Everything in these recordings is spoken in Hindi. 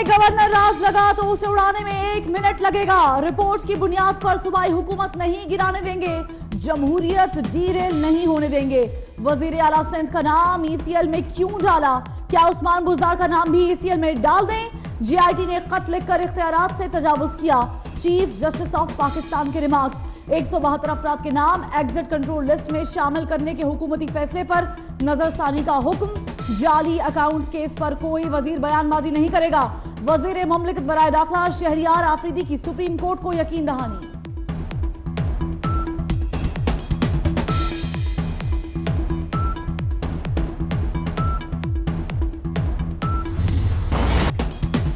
में गवर्नर राज लगा तो उसे उड़ाने में एक मिनट लगेगा। रिपोर्ट्स की बुनियाद पर सुबाई हुकूमत नहीं गिराने देंगे। जमहूरियत डीरेल नहीं होने देंगे। वज़ीर आला सिंध का नाम ईसीएल में क्यों डाला? क्या उस्मान बुजदार का नाम भी ईसीएल में डाल दें? जीआईटी ने खत लिखकर इख्तियार से तजावज किया। चीफ जस्टिस ऑफ़ पाकिस्तान के रिमार्क्स। एक सौ बहत्तर अफराद के नाम एग्जिट कंट्रोल लिस्ट में शामिल करने के हुकूमती फैसले पर नजरसानी का हुक्म। जाली अकाउंट्स केस पर कोई वज़ीर बयानबाजी नहीं करेगा। वज़ीर ममलिकत बरए दाखिला शहरियार आफरीदी की सुप्रीम कोर्ट को यकीन दहानी।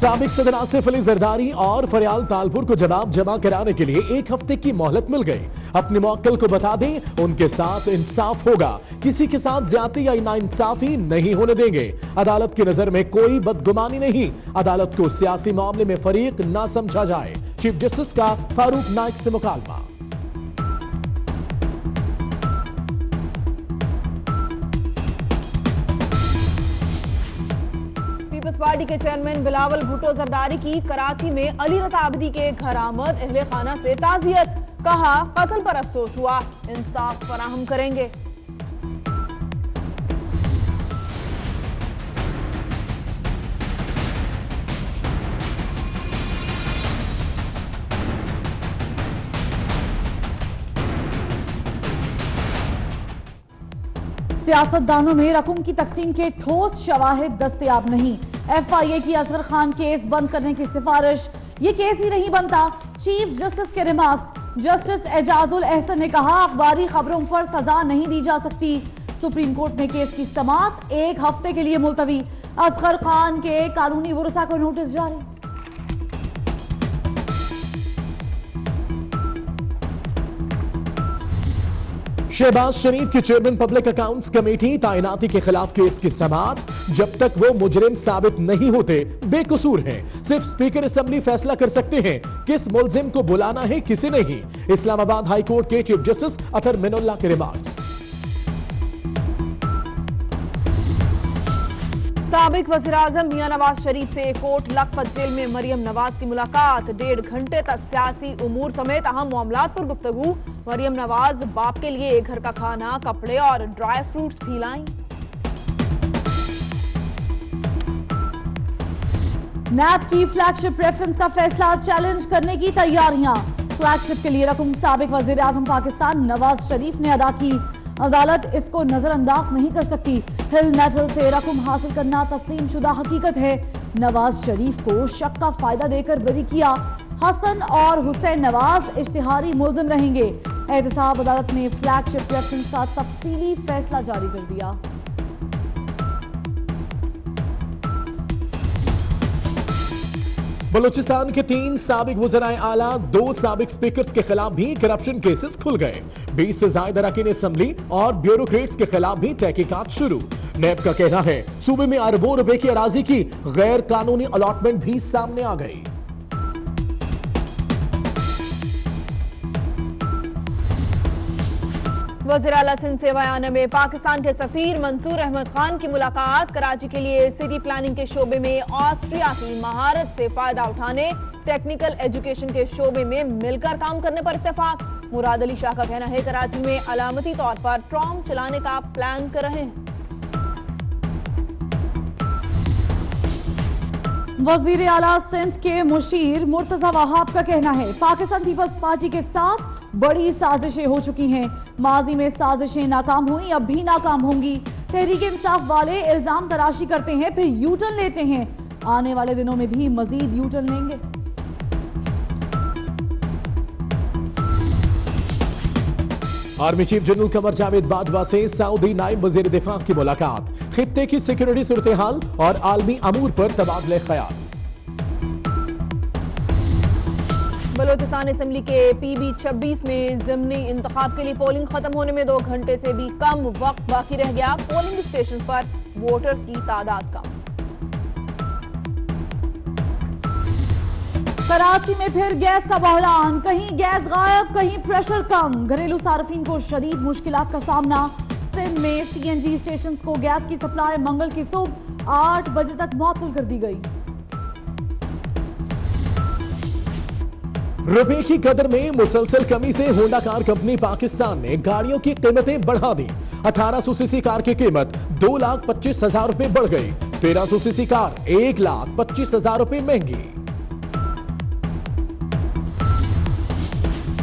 सबक सदर आसिफ अली जरदारी और फरियाल तालपुर को जवाब जमा कराने के लिए एक हफ़्ते की मोहलत मिल गई। अपने मौकल को बता दें, उनके साथ इंसाफ होगा। किसी के साथ ज़्यादा या ना इंसाफी नहीं होने देंगे। अदालत की नज़र में कोई बदगुमानी नहीं। अदालत को सियासी मामले में फरीक ना समझा जाए। चीफ जस्टिस का फारूक नाइक से मुकालमा पीपल्स पार्टी के चेयरमैन बिलावल भुट्टो जरदारी की कराची में अली रता आबदी के घर आमद, अहले खाना से ताजियत, कहा कत्ल पर अफसोस हुआ। इंसाफ फराहम करेंगे। सियासतदानों में रकम की तकसीम के ठोस शवाहिद दस्तयाब नहीं। एफआईए की असगर खान केस बंद करने की सिफारिश। ये केस ही नहीं बनता। चीफ जस्टिस के रिमार्क्स। जस्टिस एजाजुल एहसन ने कहा, अखबारी खबरों पर सजा नहीं दी जा सकती। सुप्रीम कोर्ट में केस की समाप्त एक हफ़्ते के लिए मुलतवी। असगर खान के कानूनी वरसा को नोटिस जारी। शहबाज शरीफ की चेयरमैन पब्लिक अकाउंट्स कमेटी तैनाती के खिलाफ केस की समाप्त। जब तक वो मुजरिम साबित नहीं होते, बेकसूर हैं। सिर्फ़ स्पीकर असेंबली फैसला कर सकते हैं, किस मुलजिम को बुलाना है, किसे नहीं। इस्लामाबाद हाईकोर्ट के चीफ जस्टिस अतर मिनोल्ला के रिमार्क्स सबक वज़ीर अजम मियाँ नवाज़ शरीफ से कोट लखपत जेल में मरियम नवाज़ की मुलाकात। डेढ़ घंटे तक सियासी उमूर समेत अहम मामला पर गुफ्तगू। मरियम नवाज़ बाप के लिए घर का खाना, कपड़े और ड्राई फ्रूट्स भी लाई। नैब की फ्लैगशिप रेफरेंस का फैसला चैलेंज करने की तैयारियाँ। फ्लैगशिप के लिए रकम सबक वज़ीर आज़म पाकिस्तान नवाज़ शरीफ ने अदा की। अदालत इसको नजरअंदाज नहीं कर सकती। हिल मेटल से रकम हासिल करना तस्लीम शुदा हकीकत है। नवाज़ शरीफ को शक का फ़ायदा देकर बरी किया। हसन और हुसैन नवाज़ इश्तिहारी मुलजिम रहेंगे। एहतसाब अदालत ने फ्लैगशिप रेफरेंस का तफसीली फैसला जारी कर दिया। बलूचिस्तान के तीन सबक वजराए आला दो सबक स्पीकर के खिलाफ भी करप्शन केसेस खुल गए। बीस से ज़्यादा अरकिन असम्बली और ब्यूरोक्रेट्स के खिलाफ भी तहकीकात शुरू। नैब का कहना है, सूबे में अरबों रुपए की अराजी की गैर कानूनी अलॉटमेंट भी सामने आ गई। वज़ीर अला सिंध से बयान में पाकिस्तान के सफीर मंसूर अहमद खान की मुलाकात, कराची के लिए सिटी प्लानिंग के शोबे में ऑस्ट्रिया की महारत से फ़ायदा उठाने, टेक्निकल एजुकेशन के शोबे में मिलकर काम करने पर इतफाक मुराद अली शाह का कहना है, कराची में अलामती तौर पर ट्रॉम चलाने का प्लान कर रहे हैं। वज़ीर आला सिंध के मुशीर मुर्तजा वहाब का कहना है, पाकिस्तान पीपल्स पार्टी के साथ बड़ी साजिशें हो चुकी हैं। माजी में साजिशें नाकाम हुई, अब भी नाकाम होंगी। तहरीक इंसाफ वाले इल्ज़ाम तराशी करते हैं, फिर यू टर्न लेते हैं। आने वाले दिनों में भी मजीद यू टर्न लेंगे। Army chief general Qamar Javed Bajwa से सऊदी नायब वज़ीर दिफा की मुलाकात। खित्ते की सिक्योरिटी सूरत हाल और आलमी अमूर पर तबादले ख्याल। बलोचिस्तान असम्बली के पीबी 26 में जमनी इंतखाब के लिए पोलिंग खत्म होने में दो घंटे से भी कम वक्त बाकी रह गया। पोलिंग स्टेशन पर वोटर्स की तादाद कम। कराची में फिर गैस का बहरान कहीं गैस गायब, कहीं प्रेशर कम। घरेलू सार्फिन को शदीद मुश्किलात का सामना। सिंध में सी सीएनजी स्टेशंस को गैस की सप्लाई मंगल की सुबह आठ बजे तक मअतल कर दी गई। रुपए की कदर में मुसलसल कमी से होंडा कार कंपनी पाकिस्तान ने गाड़ियों की कीमतें बढ़ा दी। 1800 सीसी कार की कीमत दो लाख पच्चीस हज़ार रूपए बढ़ गई। 1300 सीसी कार एक लाख पच्चीस हज़ार रूपए महँगी।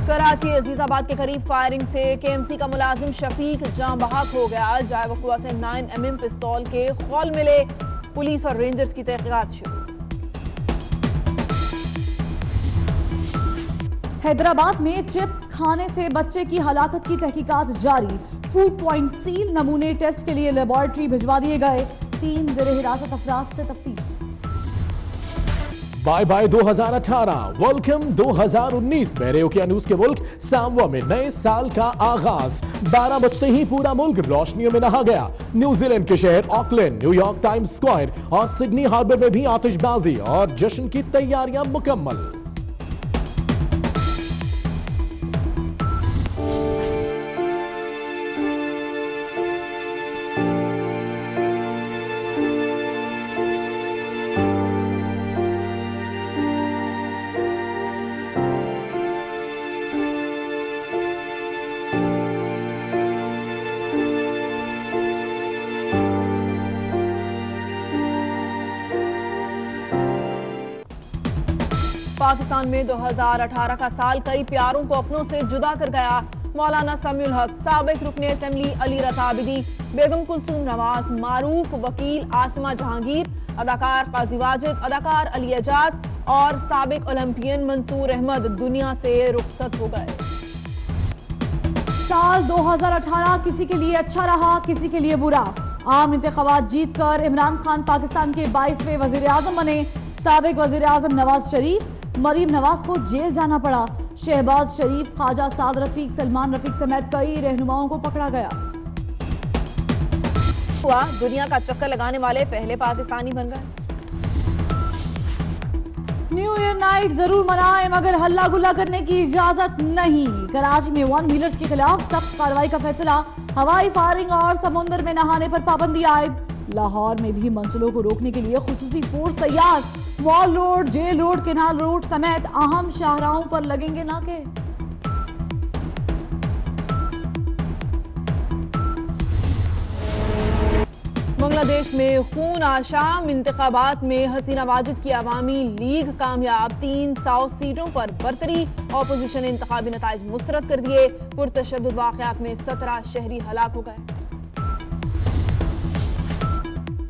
कराची, अजीजाबाद के करीब फायरिंग से केएमसी का मुलाजिम शफीक जां बहाक हो गया। जाय वकुआ से 9 एमएम पिस्तौल के खौल मिले। पुलिस और रेंजर्स की तहकीकात शुरू। हैदराबाद में चिप्स खाने से बच्चे की हलाकत की तहकीकात जारी। फ़ूड पॉइंट सील नमूने टेस्ट के लिए लेबोरेटरी भिजवा दिए गए। तीन जेर हिरासत अफराद से तफ्तीश। बाय बाय 2018 वेलकम 2019 मेरे न्यूज़ के मुल्क सामवा में नए साल का आगाज़। 12 बजते ही पूरा मुल्क रोशनियों में नहा गया। न्यूजीलैंड के शहर Auckland New York Times Square और सिडनी हार्बर में भी आतिशबाजी और जश्न की तैयारियाँ मुकम्मल। पाकिस्तान में 2018 का साल कई प्यारों को अपनों से जुदा कर गया। मौलाना समीउल हक, सबक रुकन असम्बली अली रताबिदी बेगम कुलसूम नवाज़, मारूफ वकील आसमा जहांगीर, अदाकार काजी वाजिद, अदाकार अली एजाज और सबक ओलंपियन मंसूर अहमद दुनिया से रुखसत हो गए। साल 2018 किसी के लिए अच्छा रहा, किसी के लिए बुरा। आम इंतबात जीत कर इमरान खान पाकिस्तान के बाईसवें वज़ीर आज़म बने। सबक वज़ीर आज़म नवाज़ शरीफ मरीम नवाज़ को जेल जाना पड़ा। शहबाज शरीफ ख्वाजा साद रफीक सलमान रफीक समेत कई रहनुमाओं को पकड़ा गया। हुआ दुनिया का चक्कर लगाने वाले पहले पाकिस्तानी बन गए। न्यू ईयर नाइट ज़रूर मनाएँ मगर हल्ला गुल्ला करने की इजाज़त नहीं। कराची में वन व्हीलर्स के खिलाफ सख्त कार्रवाई का फैसला। हवाई फायरिंग और समुद्र में नहाने पर पाबंदी आयद। लाहौर में भी मंजिलों को रोकने के लिए खुसूसी फोर्स तैयार। Wall road, jail road, canal road समेत अहम शाहराहों पर लगेंगे नाके। बांग्लादेश में खून आशाम इंतबात में हसीना वाजिद की अवामी लीग कामयाब, तीन सौ सीटों पर बरतरी। अपोजिशन इंतबी नतज मुस्तरद कर दिए। पुरतशद वाकत में सत्रह शहरी हलाक हो गए।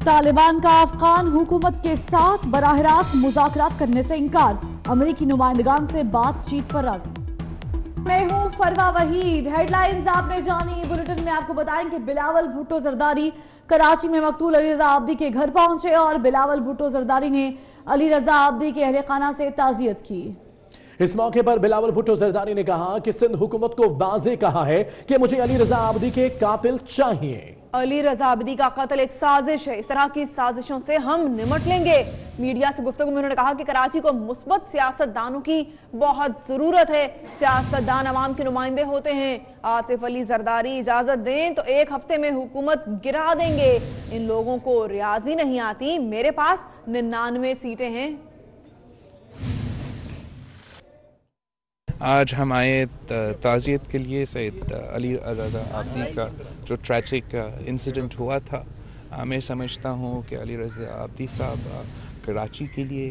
तालिबान का अफगान हुकूमत के साथ बरह रास्त मुजाकरात करने से इनकार। अमरीकी नुमाइंदगान से बातचीत पर राज़ी। मैं हूँ फरवा वहीद। हेडलाइंस आपने जानी। बुलेटिन में आपको बताएँ कि बिलावल भुट्टो जरदारी। कराची में मकतूल अली रजा आब्दी के घर पहुँचे और बिलावल भुट्टो जरदारी ने अली रजा आब्दी के अहल खाना से ताजियत की। इस मौके पर बिलावल भुट्टो जरदारी ने कहा कि सिंध हुकूमत को वाजे कहा है कि मुझे अली रजा आब्दी के कातिल चाहिए। अली रजा आबदी का कत्ल एक साजिश है। इस तरह की साजिशों से हम निमट लेंगे। मीडिया से गुफ्तगू में उन्होंने कहा कि कराची को मुस्बत सियासतदानों की बहुत ज़रूरत है। सियासतदान अवाम के नुमाइंदे होते हैं। आसिफ अली जरदारी इजाज़त दें तो एक हफ़्ते में हुकूमत गिरा देंगे। इन लोगों को रियाजी नहीं आती। मेरे पास निन्यानवे सीटें हैं। आज हम आए ताज़ियत के लिए सैद अली रज़ा आबदी का जो ट्रैजिक इंसिडेंट हुआ था मैं समझता हूँ कि अली रज़ा आबदी साहब कराची के लिए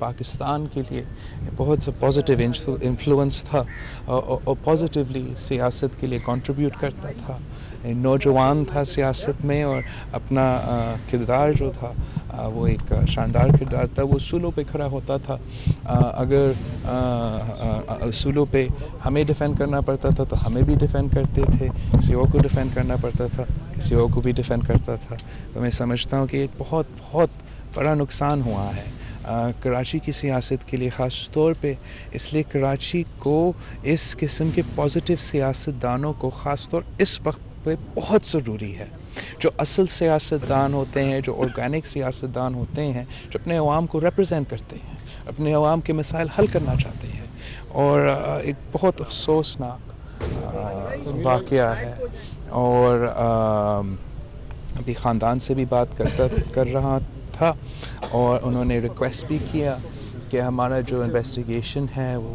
पाकिस्तान के लिए बहुत सा पॉजिटिव इन्फ्लुएंस था और पॉजिटिवली सियासत के लिए कंट्रीब्यूट करता था। नौजवान था सियासत में और अपना किरदार जो था वो एक शानदार किरदार था। वो सूलों पे खड़ा होता था। अगर सूलों पे हमें डिफेंड करना पड़ता था तो हमें भी डिफेंड करते थे। किसी और को डिफेंड करना पड़ता था, किसी और को भी डिफेंड करता था। तो मैं समझता हूँ कि एक बहुत बहुत बड़ा नुकसान हुआ है कराची की सियासत के लिए ख़ास तौर पे। इसलिए कराची को इस किस्म के पॉजिटिव सियासतदानों को ख़ास तौर इस वक्त पे बहुत ज़रूरी है। जो असल सियासतदान होते हैं जो ऑर्गेनिक सियासतदान होते हैं जो अपने अवाम को रिप्रेजेंट करते हैं अपने अवाम के मसाइल हल करना चाहते हैं और एक बहुत अफसोसनाक वाक़ है और अभी ख़ानदान से भी बात करता कर रहा था और उन्होंने रिक्वेस्ट भी किया कि हमारा जो इन्वेस्टिगेशन है वो,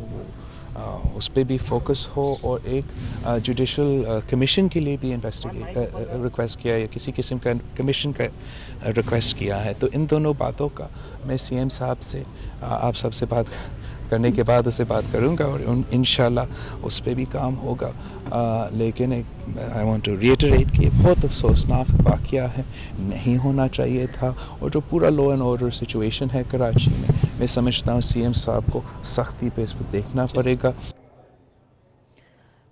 उस पर भी फोकस हो और एक जुडिशल कमीशन के लिए भी इन्वेस्टिगेट रिक्वेस्ट किया या किसी किस्म का कमीशन का रिक्वेस्ट किया है। तो इन दोनों बातों का मैं सीएम साहब से आप सबसे बात करने के बाद उसे बात करूँगा और इन उस पर भी काम होगा। आ, लेकिन एक आई वांट टू रिएटरेट कि बहुत अफसोसनाक वाक़ है। नहीं होना चाहिए था और जो पूरा लॉ एंड ऑर्डर सिचुएशन है कराची में मैं समझता हूँ सीएम साहब को सख्ती पे इस पर देखना पड़ेगा।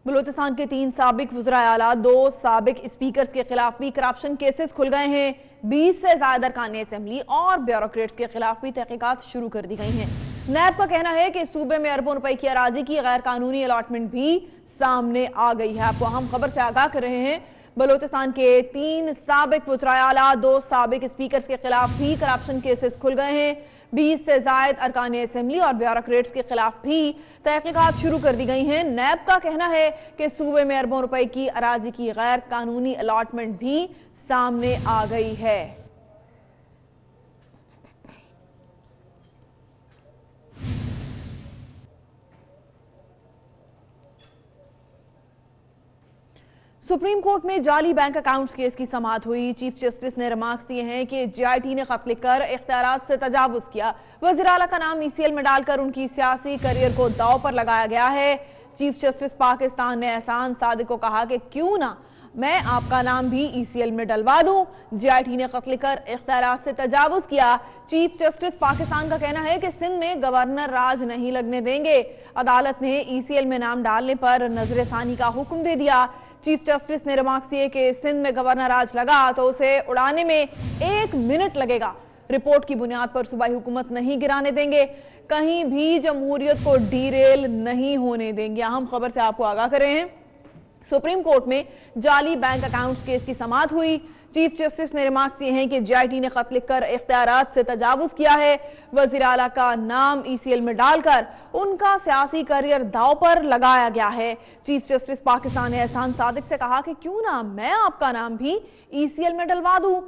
बलोचिस्तान के तीन सबक वजरा आला दो सबक स्पीकर के खिलाफ भी करप्शन केसेस खुल गए हैं। बीस से ज़्यादा अरकान असम्बली और ब्यूरोक्रेट्स के खिलाफ भी तहकीकत शुरू कर दी गई हैं। नैब का कहना है कि सूबे में अरबों रुपए की अराजी की गैर कानूनी अलॉटमेंट भी सामने आ गई है। आपको हम खबर से आगाह कर रहे हैं, बलोचिस्तान के तीन सबक वजरा दो सबक स्पीकर के खिलाफ भी करप्शन केसेस खुल गए हैं। बीस से जायद अरकान असम्बली और ब्यूरोक्रेट्स के खिलाफ भी तहकीकत शुरू कर दी गई हैं। नैब का कहना है कि सूबे में अरबों रुपए की अराजी की गैर कानूनी अलॉटमेंट भी सामने आ गई है। सुप्रीम कोर्ट में जाली बैंक अकाउंट्स केस की समात हुई। चीफ जस्टिस ने रिमार्क्स दिए हैं कि जीआईटी ने खत लिखकर इख्तियार से तजावुज किया। वज़ीर अला का नाम ईसीएल में डालकर उनकी सियासी करियर को दाव पर लगाया गया है। चीफ जस्टिस पाकिस्तान ने एहसान सादिक को कहा कि क्यों ना मैं आपका नाम भी ईसीएल में डलवा दूँ। जीआईटी ने खत लिखकर इख्तियार से तजावुज किया। चीफ जस्टिस पाकिस्तान का कहना है कि सिंध में गवर्नर राज नहीं लगने देंगे। अदालत ने ईसीएल में नाम डालने पर नज़र सानी का हुक्म दे दिया। चीफ जस्टिस ने रिमार्क्स दिए कि सिंध में गवर्नर आज लगा तो उसे उड़ाने में एक मिनट लगेगा। रिपोर्ट की बुनियाद पर सूबाई हुकूमत नहीं गिराने देंगे। कहीं भी जमहूरियत को डीरेल नहीं होने देंगे। अहम खबर से आपको आगाह कर रहे हैं। सुप्रीम कोर्ट में जाली बैंक अकाउंट्स केस की समाप्त हुई। चीफ जस्टिस ने रिमार्क्स दिए हैं कि जीआईटी ने खत लिखकर इख्तियार से तजावुज किया है। वज़ीर अला का नाम ईसीएल में डालकर उनका सियासी करियर दाव पर लगाया गया है। चीफ जस्टिस पाकिस्तान ने एहसान सादिक से कहा कि क्यों ना मैं आपका नाम भी ईसीएल में डलवा दूँ।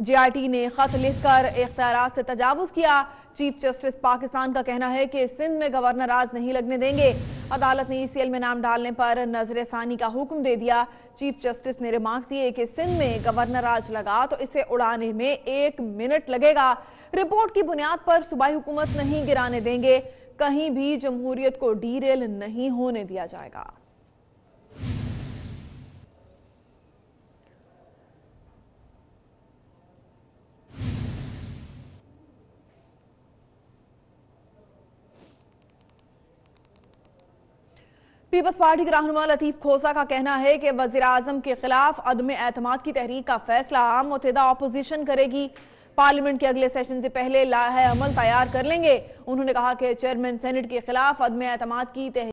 जीआईटी ने खत लिखकर इख्तियार से तजावुज किया। चीफ जस्टिस पाकिस्तान का कहना है कि सिंध में गवर्नर राज नहीं लगने देंगे। अदालत ने ईसीएल में नाम डालने पर नज़र सानी का हुक्म दे दिया। चीफ जस्टिस ने रिमार्क दिए कि सिंध में गवर्नर आज लगा तो इसे उड़ाने में एक मिनट लगेगा। रिपोर्ट की बुनियाद पर सूबाई हुकूमत नहीं गिराने देंगे। कहीं भी जमहूरियत को डीरेल नहीं होने दिया जाएगा। पीपल्स पार्टी के रहनुमा लतीफ खोसा का कहना है कि वज़ीर आज़म के खिलाफ अदम एतमाद की तहरीक का फैसला आम मुतहदा अपोजिशन करेगी। पार्लियामेंट के अगले सेशन से पहले लाह अमल तैयार कर लेंगे। उन्होंने कहा कि चेयरमैन सेनेट के खिलाफ अदम एतमाद की